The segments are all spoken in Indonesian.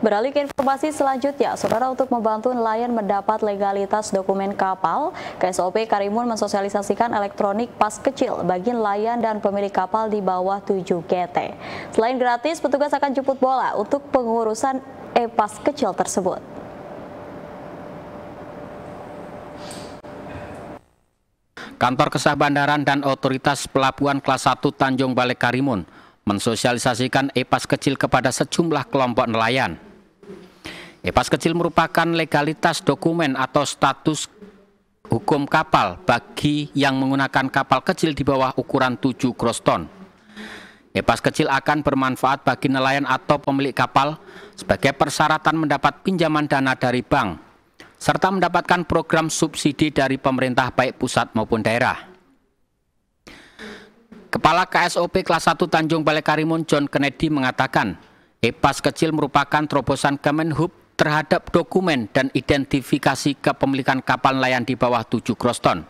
Beralih ke informasi selanjutnya, saudara untuk membantu nelayan mendapat legalitas dokumen kapal, KSOP Karimun mensosialisasikan elektronik pas kecil bagi nelayan dan pemilik kapal di bawah 7 GT. Selain gratis, petugas akan jemput bola untuk pengurusan e-pas kecil tersebut. Kantor Kesah Bandaran dan Otoritas Pelabuhan Kelas 1 Tanjung Balai Karimun mensosialisasikan EPAS kecil kepada sejumlah kelompok nelayan. EPAS kecil merupakan legalitas dokumen atau status hukum kapal bagi yang menggunakan kapal kecil di bawah ukuran 7 gross ton. EPAS kecil akan bermanfaat bagi nelayan atau pemilik kapal sebagai persyaratan mendapat pinjaman dana dari bank serta mendapatkan program subsidi dari pemerintah baik pusat maupun daerah. Kepala KSOP kelas 1 Tanjung Balai Karimun John Kennedy mengatakan, EPAS kecil merupakan terobosan Kemenhub terhadap dokumen dan identifikasi kepemilikan kapal nelayan di bawah 7 gross ton.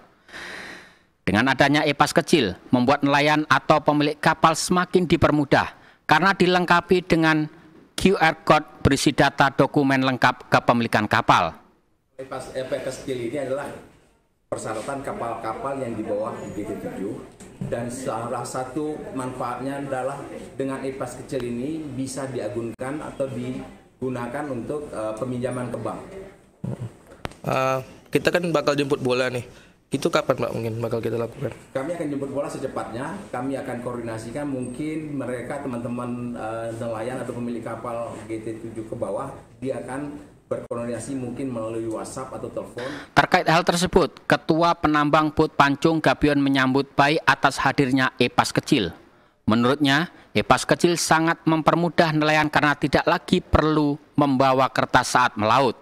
Dengan adanya EPAS kecil, membuat nelayan atau pemilik kapal semakin dipermudah karena dilengkapi dengan QR code berisi data dokumen lengkap kepemilikan kapal. EPAS, EPAS kecil ini adalah persyaratan kapal-kapal yang di bawah GT7 dan salah satu manfaatnya adalah dengan EPAS kecil ini bisa diagunkan atau digunakan untuk uh, peminjaman ke bank. Uh, kita kan bakal jemput bola nih. Itu kapan Pak mungkin bakal kita lakukan? Kami akan jemput bola secepatnya. Kami akan koordinasikan mungkin mereka teman-teman uh, nelayan atau pemilik kapal GT7 ke bawah dia akan berkoordinasi mungkin melalui WhatsApp atau telepon. Terkait hal tersebut, Ketua Penambang Put Pancung Gabion menyambut baik atas hadirnya EPAS kecil. Menurutnya, EPAS kecil sangat mempermudah nelayan karena tidak lagi perlu membawa kertas saat melaut.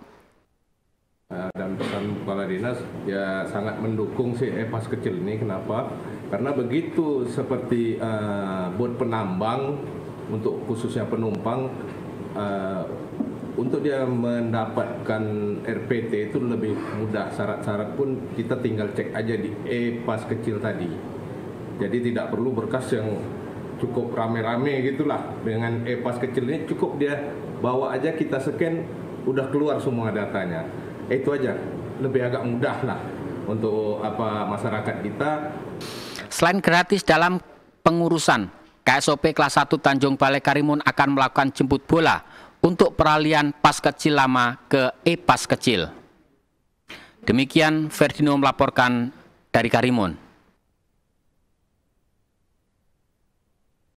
Eh, dan pesan kepala dinas ya sangat mendukung si EPAS kecil ini. Kenapa? Karena begitu seperti uh, buat penambang untuk khususnya penumpang uh, untuk dia mendapatkan RPT itu lebih mudah syarat-syarat pun kita tinggal cek aja di e-pas kecil tadi jadi tidak perlu berkas yang cukup rame-rame gitulah dengan e-pas kecil ini cukup dia bawa aja kita scan udah keluar semua datanya itu aja lebih agak mudah lah untuk apa masyarakat kita selain gratis dalam pengurusan KSOP kelas 1 Tanjung Balai Karimun akan melakukan jemput bola untuk peralihan pas kecil lama ke e-pas kecil. Demikian Ferdinand melaporkan dari Karimun.